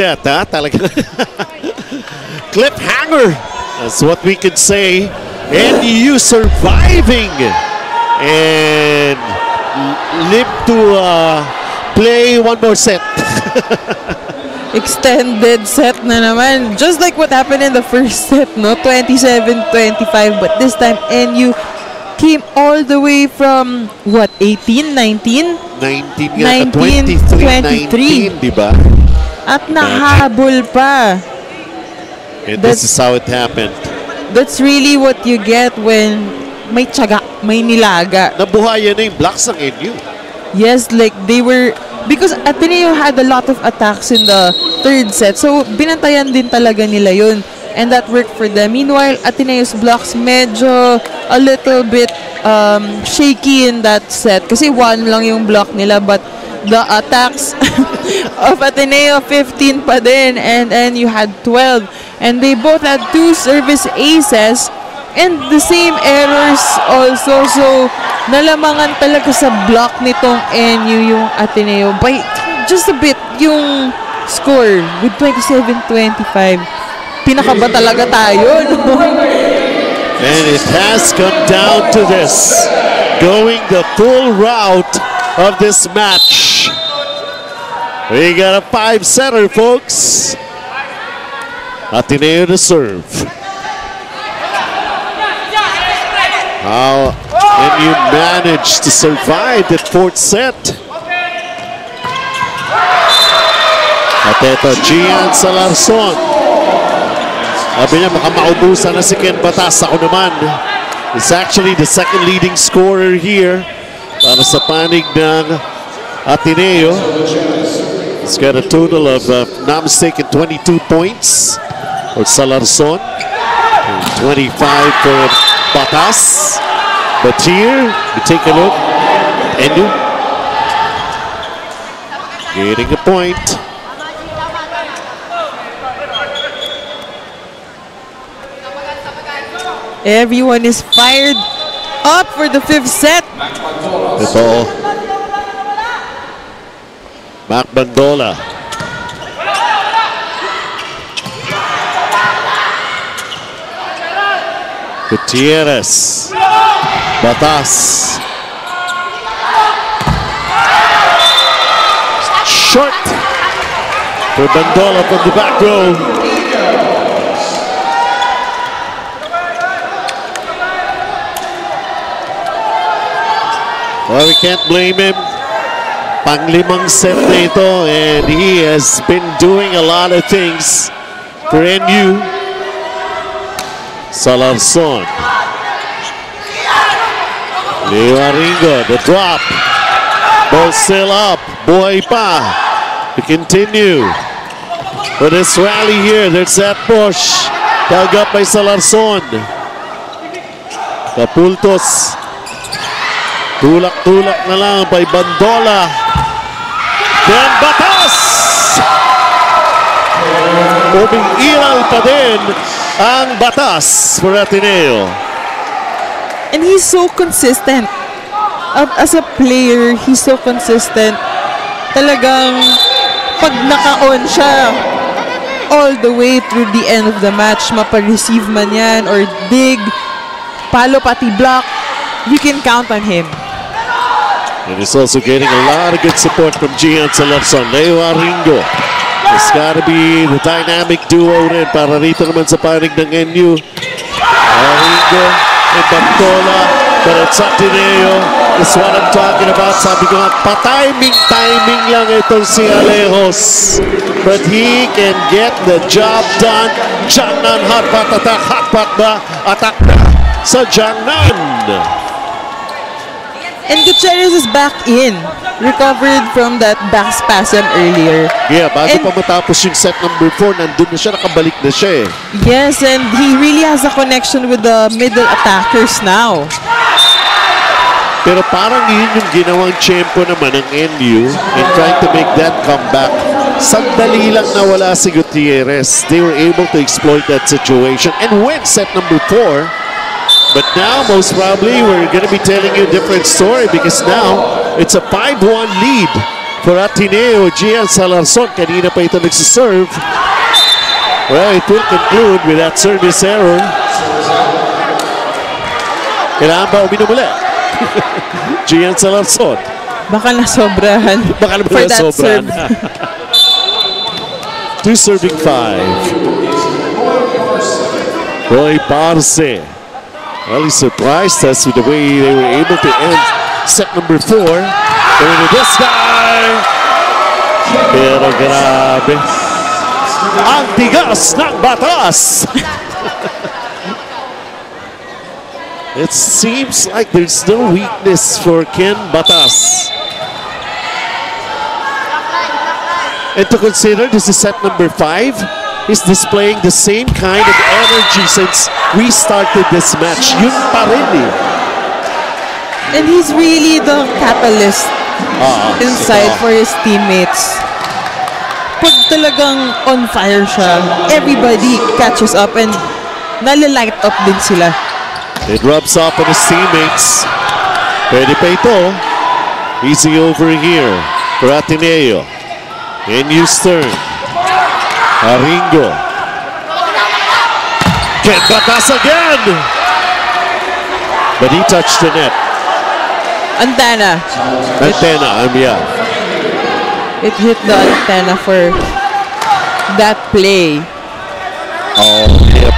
that, ha? Talaga. Cliffhanger. That's what we could say. And you surviving and live to uh, play one more set. Extended set na naman. Just like what happened in the first set, no? 27-25. But this time, NU came all the way from, what, 18, 19? 19 nga, 19, 23, 19, di ba? At nahabol pa. And That's- this is how it happened. That's really what you get when may tiyaga, may nilaga. Nabuhayan na yung blocks ng NU. Yes, like they were because Ateneo had a lot of attacks in the third set. So binantayan din talaga nila yun. And that worked for them. Meanwhile, Ateneo's blocks medyo a little bit um, shaky in that set. Kasi one lang yung block nila but the attacks of Ateneo 15 pa din and and you had 12 and they both had two service aces And the same errors also. So, nalamangan talaga sa block nitong NU yung Ateneo by just a bit yung score with 27-25. Pinakaba talaga tayo. no? And it has come down to this. Going the full route of this match. We got a five setter, folks. Ateneo to serve. How and you managed to survive that fourth set. At ito, Gian Salarson. Sabi niya, baka maubusan na si Ken Batas. Ako naman. Is actually the second leading scorer here para sa panig ng Ateneo. He's got a total of, uh, not mistaken, 22 points for Salarson. 25 for Batas. But here, we take a look. NU getting a point. Everyone is fired up for the fifth set. Ito. Mac Bandola. Gutierrez. Batas. Short for Bandola from the back row. Well, we can't blame him. Panglimang set na ito and he has been doing a lot of things for NU. Salarson. Leo Aringo, the drop. Ball still up. Buhay pa. To continue. For this rally here, there's that push. Dug up by Salarson. Kapultos. Tulak-tulak na lang by Bandola. Then Batas! Umiiral pa din ang Batas for Ateneo. And he's so consistent. As a player, he's so consistent. Talagang pag naka-on siya all the way through the end of the match, mapa-receive man yan or dig, palo pati block, you can count on him. And he's also getting a lot of good support from Gian Salarson. Leo Aringo. It's got to be the dynamic duo rin para rito naman sa panig ng NU. Aringo and Bandola. But it's Ateneo. That's what I'm talking about. Sabi ko nga, pa-timing-timing lang itong si Alejos. But he can get the job done. Jiangnan hot pot attack. Hot pot ba? Attack na sa Jiangnan. And Gutierrez is back in. Recovered from that back spasm earlier. Yeah, bago And- pa matapos yung set number 4, nandun na siya, nakabalik na siya eh. Yes, and he really has a connection with the middle attackers now. Pero parang yun yung ginawang tempo naman ng NU in trying to make that comeback. Sandali lang nawala si Gutierrez. They were able to exploit that situation and win set number 4. But now, most probably, we're going to be telling you a different story because now it's a 5-1 lead for Ateneo. Gian Salarson, kanina pa ito nagsiserve. Well, it will conclude with that service error. Kailangan ba uminom ulit? Gian Salarson. Baka nasobrahan. Baka naman for that serve. Two serving five. Roy Parse. He surprised us with the way they were able to end set number four. Going to this guy. Pero grabe. Ang ng batas. it seems like there's no weakness for Ken Batas. And to consider this is set number five, he's displaying the same kind of energy since we started this match. Yun pa eh. And he's really the catalyst Ah, inside ito. for his teammates. Pag talagang on fire siya, everybody catches up and nalilight up din sila. It rubs off on his teammates. Pwede pa ito. Easy over here for Ateneo. In Houston. Aringo. Ken Batas again! But he touched the net. Antenna. Antenna, um, yeah. It hit the antenna for that play. Oh, yep.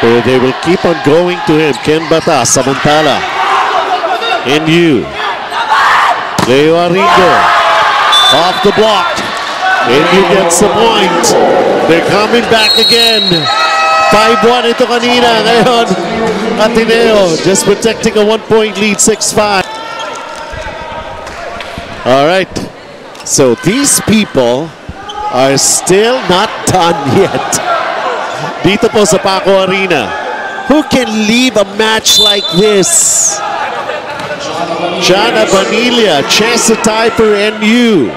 So they will keep on going to him. Ken Bata, Samantala. NU. Leo Aringo. Off the block. And you gets the point. They're coming back again. 5-1 ito kanina. Ngayon, Ateneo just protecting a one-point lead, 6-5. All right. So these people are still not done yet. Dito po sa Paco Arena. Who can leave a match like this? Jana chance to tie for NU.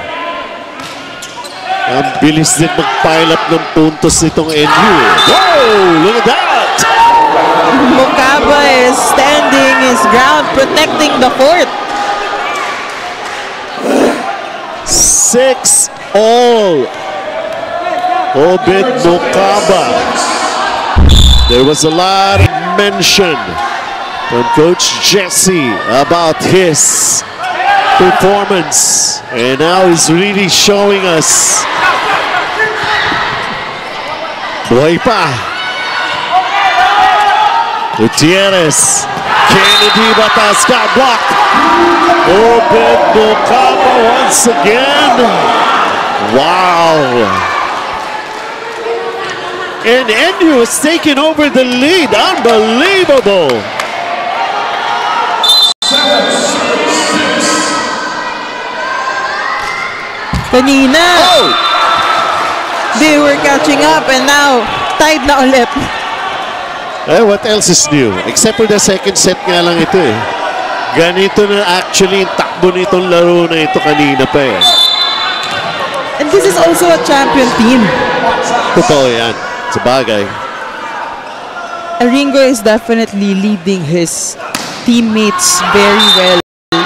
Ang bilis din mag-pile up ng puntos nitong NU. Whoa! Look at that! Mukaba is standing his ground, protecting the fort. Six all. Obed Mukaba. There was a lot of mention from Coach Jesse about his performance. And now he's really showing us. Buhay. Gutierrez. Kennedy Batas got blocked. Obed Mukaba once again. Wow. And Andrew has taken over the lead. Unbelievable. Kanina, Oh! they were catching up and now tied na ulit. Eh, what else is new? Except for the second set nga lang ito eh. Ganito na actually yung takbo nitong laro na ito kanina pa eh. And this is also a champion team. Totoo yan. Sa bagay. Ringo is definitely leading his teammates very well.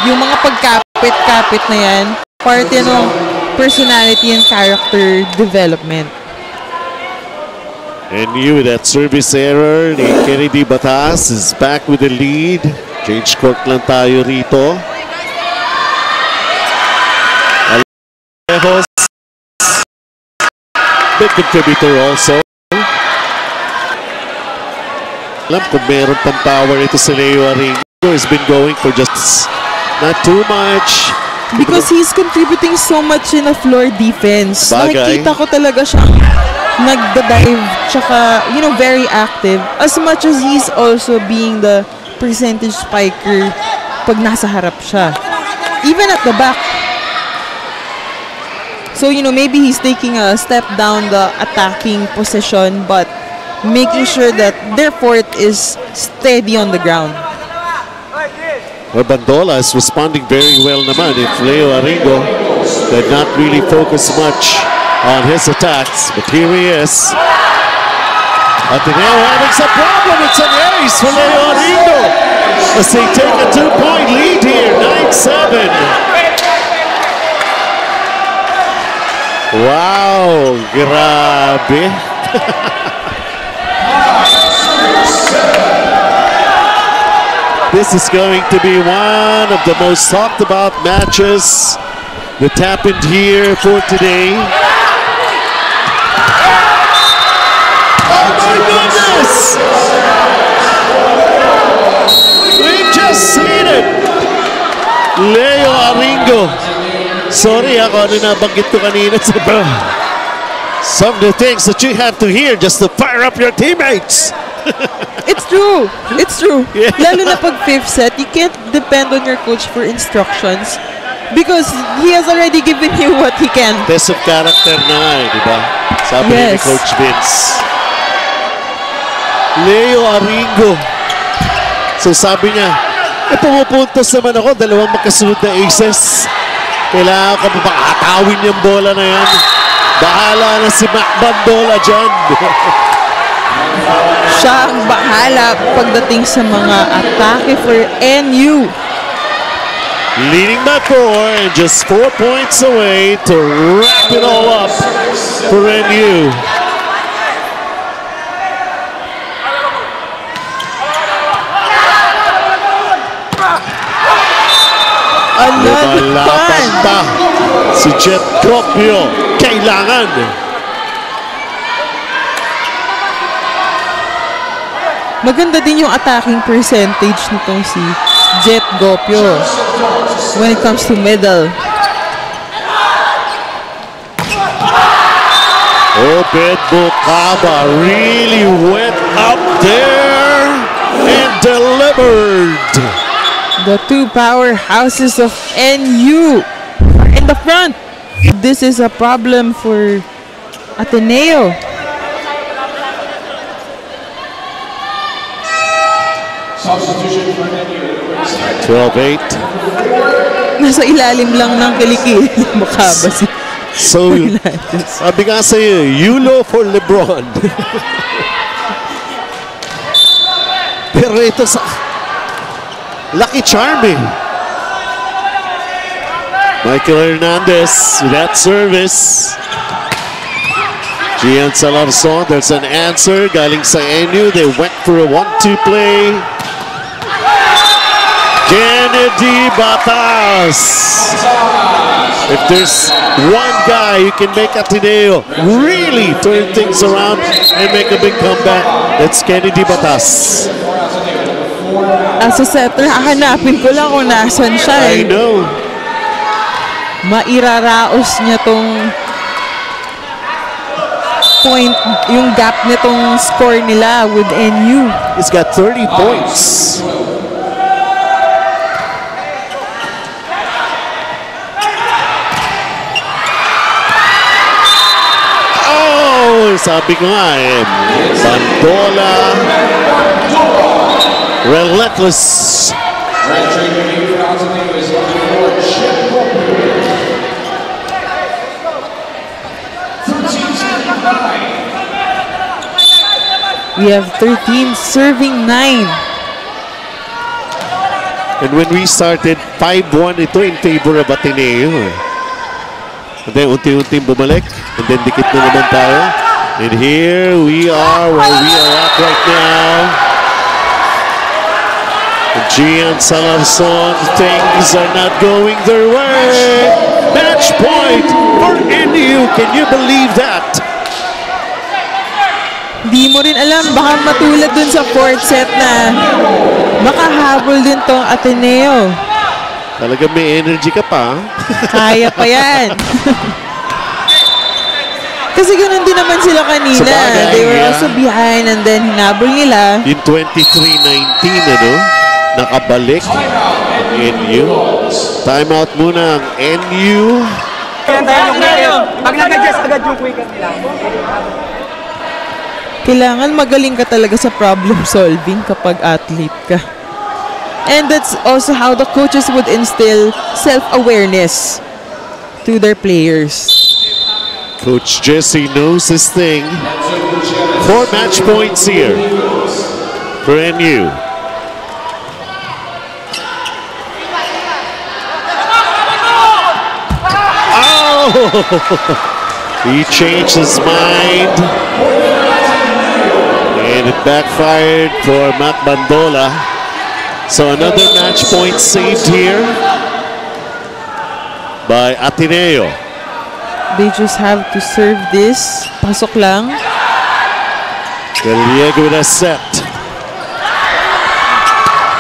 Yung mga pagkapit-kapit na yan, part yan ng personality and character development. And you, that service error ni Kennedy Batas is back with the lead. Change court lang tayo rito. Alejos, big contributor also. Alam kung meron pang power ito si Leo Aringo. He's been going for just not too much. Because he's contributing so much in a floor defense. Bagay. Nakikita ko talaga siyang nagda-dive, tsaka, you know, very active. As much as he's also being the percentage spiker pag nasa harap siya. Even at the back. So, you know, maybe he's taking a step down the attacking position, but making sure that their fort is steady on the ground. Bandola is responding very well naman. If Leo Aringo did not really focus much on his attacks, but here he is. Ateneo having some problem. It's an ace for Leo Aringo. As they take a two-point lead here, 9-7. Wow, grabe. this is going to be one of the most talked about matches that happened here for today. Oh my goodness! We've just seen it! Leo Aringo. Sorry ako, nabanggit ko kanina Some of the things that you have to hear just to fire up your teammates. It's true. It's true. Yeah. Lalo na pag fifth set, you can't depend on your coach for instructions because he has already given you what he can. Test of character na nga eh, di ba? Sabi ni Yes. Coach Vince. Leo Aringo. So sabi niya, eh pumupuntos naman ako, dalawang magkasunod na aces. Kailangan ko pa pakatawin yung bola na yan. Bahala na si Mac Bandola dyan. Siya ang bahala pagdating sa mga atake for NU. Leading by four and just four points away to wrap it all up for NU. Another Lumalaban one. pa si Jet Copio. Kailangan. Maganda din yung attacking percentage nitong si Jet Gopio when it comes to medal. Obed Bocaba really went up there and delivered. The two powerhouses of NU in the front. This is a problem for Ateneo. Substitution for NU. 12-8. Nasa ilalim lang ng kilikili ng mukha ba si So, sabi nga sa'yo, Yulo for Lebron. Pero ito sa Lucky Charm eh. Michael Hernandez with that service. Gian Salarson, there's an answer. Galing sa NU, they went for a one-two play. Kennedy Batas. If there's one guy who can make Ateneo really turn things around and make a big comeback, that's Kennedy Batas. As a setter, hahanapin ko lang kung nasan siya I eh. know. Mairaraos niya tong point, yung gap nitong score nila with NU. He's got 30 points. Oh, sabi ko nga eh, Bandola, relentless. Red trigger here for Ateneo is looking for Chip Roper. 13 We have 13 serving 9. And when we started, 5-1 ito in favor of Ateneo. And then unti-unti bumalik. And then dikit na naman tayo. And here we are where we are at right now. And Gian Salarson, things are not going their way. Match point for NU. Can you believe that? Di mo rin alam, baka matulad dun sa fourth set na makahabol din tong Ateneo. Talaga may energy ka pa. Kaya pa yan. Kasi ganun din naman sila kanina. Sabagay, They were yeah. also behind and then hinabol nila. Yung 23-19, ano? Nakabalik ang NU. Timeout muna ang NU. Pag nag-adjust agad yung quicker nila. Kailangan magaling ka talaga sa problem solving kapag athlete ka. And that's also how the coaches would instill self-awareness to their players. Coach Jesse knows his thing. Four match points here for NU. Oh! he changed his mind. And it backfired for Mac Bandola. So another match point saved here by Ateneo. They just have to serve this. Pasok lang. Del Diego with a set.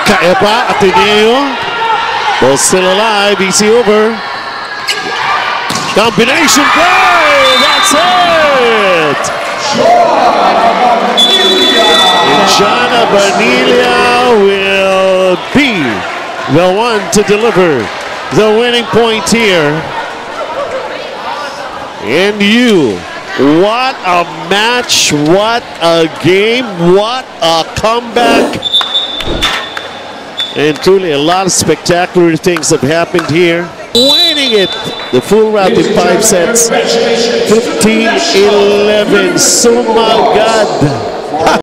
Kaya pa, Ateneo. Ball still alive, easy over. Combination play, that's it! And Jana Banilia will be the one to deliver the winning point here. And you, what a match, what a game, what a comeback. And truly a lot of spectacular things have happened here. Winning it. The full round in five sets, 15-11, Sumagad